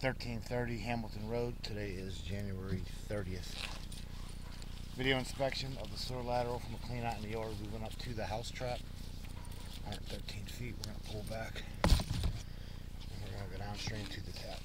1330 Hamilton Road. Today is January 30th. Video inspection of the sewer lateral from a clean out in the yard. We went up to the house trap. 113 feet. We're going to pull back. And we're going to go downstream to the tap.